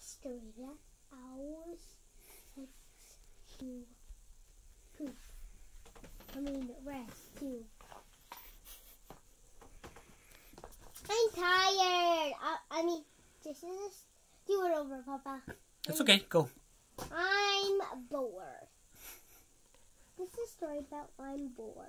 story that owls like to poop. I mean rest too. I'm tired. I, I mean, this is do it over, Papa. It's okay. Go. I'm bored. This is a story about I'm bored.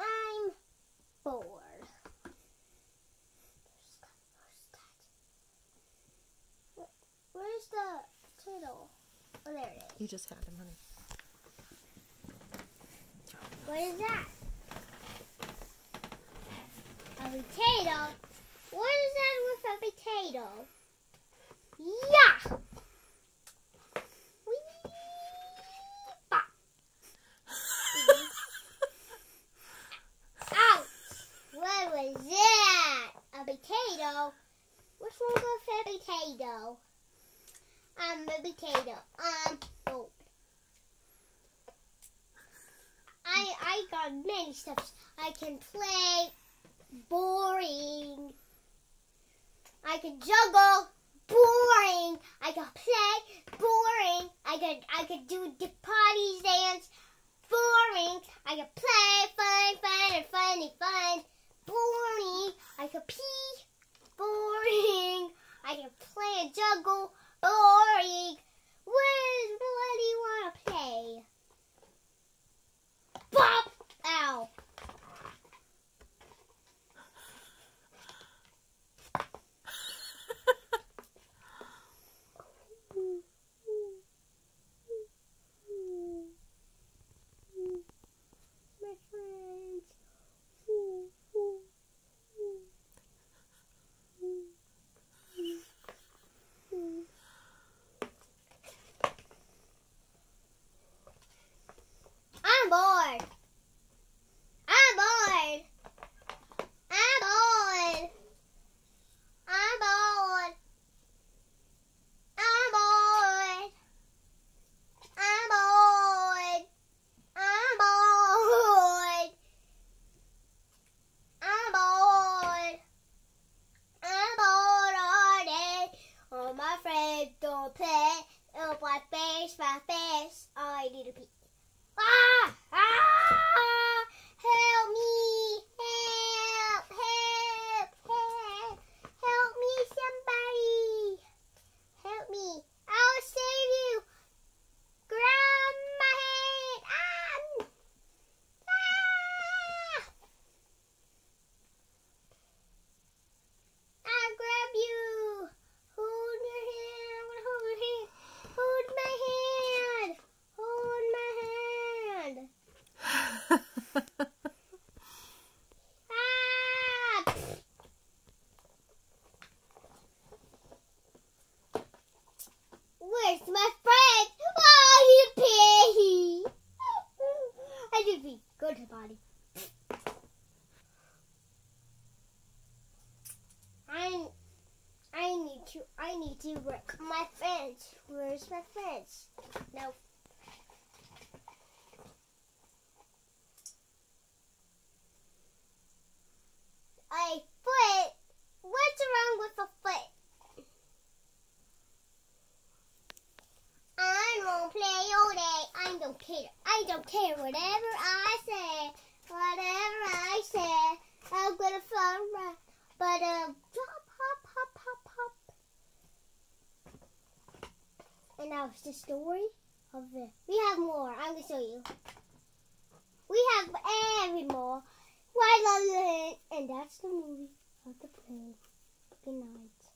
I'm bored. Where's the turtle? Oh, there it is. You just had him, honey. What is that? A potato? What is that with a potato? Yeah! Whee! Bop. Ouch! What was that? A potato? What's wrong with a potato? I'm a potato. I'm bored. I I got many stuff. I can play boring. I can juggle boring. I can play boring. I can I could do the party dance boring. I can play fun fun and funny fun boring. I could pee boring. I can play and juggle Sorry. I need to work my friends. Where's my friends? No. A foot? What's wrong with a foot? I won't play all day. I don't care. I don't care whatever I say. And now it's the story of the. We have more. I'm gonna show you. We have every more. Why love it? And that's the movie of the plane. Good night.